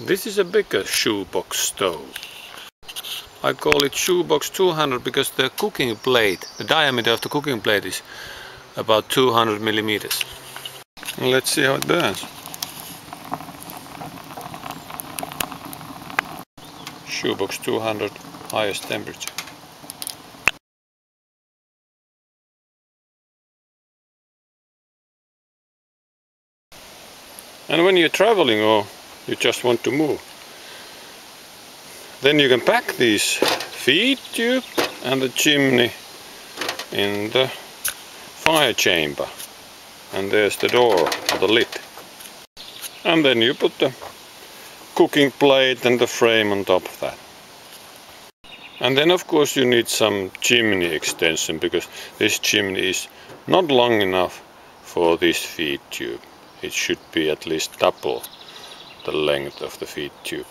This is a bigger shoebox stove. I call it shoebox 200 because the cooking plate, the diameter of the cooking plate is about 200 millimeters. Let's see how it burns. Shoebox 200 highest temperature. And when you're traveling or you just want to move, then you can pack these feed tube and the chimney in the fire chamber. And there's the door or the lid. And then you put the cooking plate and the frame on top of that. And then of course you need some chimney extension because this chimney is not long enough for this feed tube it should be at least double the length of the feed tube.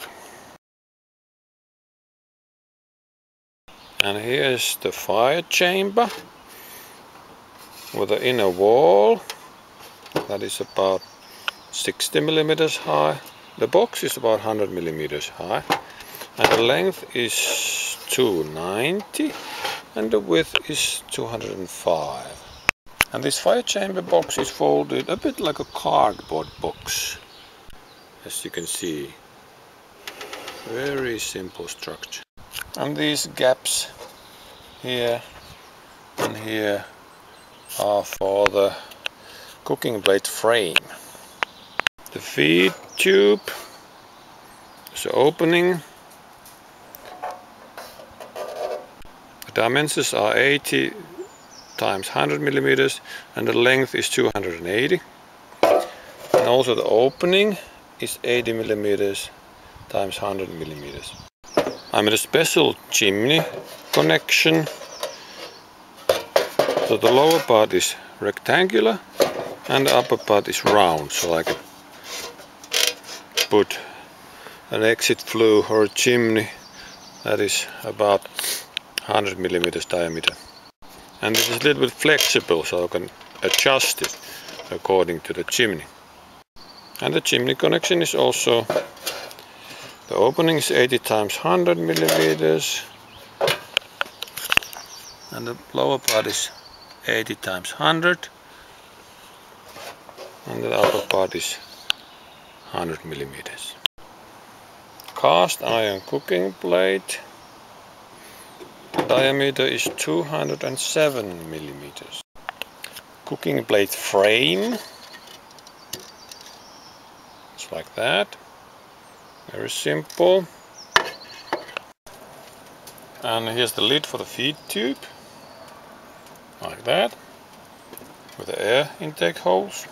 And here's the fire chamber with the inner wall that is about 60 millimeters high. The box is about 100 millimeters high and the length is 290 and the width is 205. And this fire chamber box is folded a bit like a cardboard box. As you can see. Very simple structure. And these gaps here and here are for the cooking plate frame. The feed tube is opening. The dimensions are 80 times 100 millimeters and the length is 280 and also the opening is 80 millimeters times 100 millimeters. I made a special chimney connection so the lower part is rectangular and the upper part is round so I can put an exit flue or a chimney that is about 100 millimeters diameter and it is a little bit flexible so I can adjust it according to the chimney. And the chimney connection is also, the opening is 80 times 100 millimeters and the lower part is 80 times 100 and the upper part is 100 millimeters. Cast iron cooking plate diameter is 207 millimeters. Cooking plate frame. It's like that. Very simple. And here's the lid for the feed tube. Like that. With the air intake holes.